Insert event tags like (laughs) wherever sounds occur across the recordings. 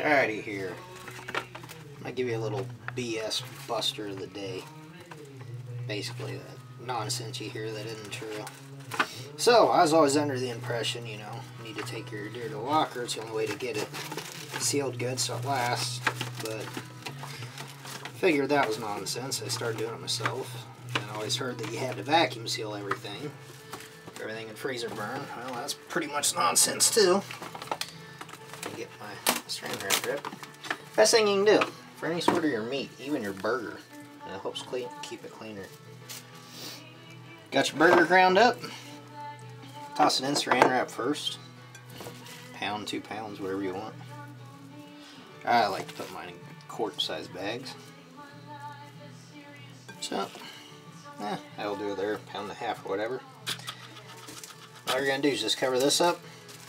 Alrighty here. Gonna give you a little BS buster of the day. Basically, that nonsense you hear that isn't true. So, I was always under the impression, you know, you need to take your deer to the locker. It's the only way to get it sealed good so it lasts. But figured that was nonsense. I started doing it myself. And I always heard that you had to vacuum seal everything. Everything in freezer burn. Well, that's pretty much nonsense too. Let me get my saran wrap grip. Best thing you can do for any sort of your meat, even your burger. And it helps clean, keep it cleaner. Got your burger ground up. Toss it in saran wrap first. Pound, two pounds, whatever you want. I like to put mine in quart size bags. So, yeah, that'll do there, pound and a half or whatever. All you're gonna do is just cover this up,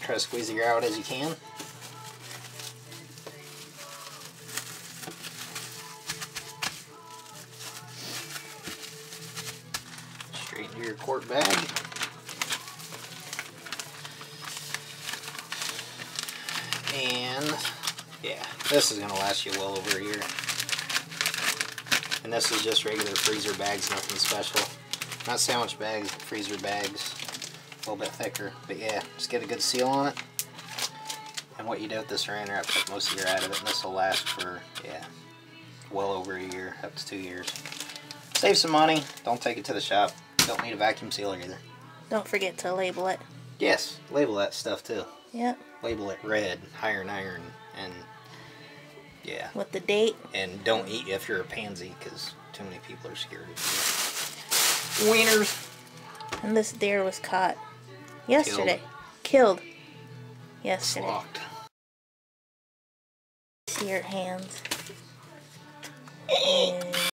try to squeeze the air out as you can. Straight into your quart bag. And yeah, this is gonna last you well over a year. And this is just regular freezer bags, nothing special. Not sandwich bags, freezer bags. A little bit thicker. But yeah, just get a good seal on it. And what you do with this saran wrap, take most of your out of it, and this will last for, yeah, well over a year, up to two years. Save some money. Don't take it to the shop. Don't need a vacuum sealer either. Don't forget to label it. Yes, label that stuff too. Yep. Label it red, iron iron, and yeah. With the date. And don't eat if you're a pansy, because too many people are scared of you. Wieners. And this deer was caught yesterday. Killed. Killed. Yesterday. Locked. See your hands. And (laughs)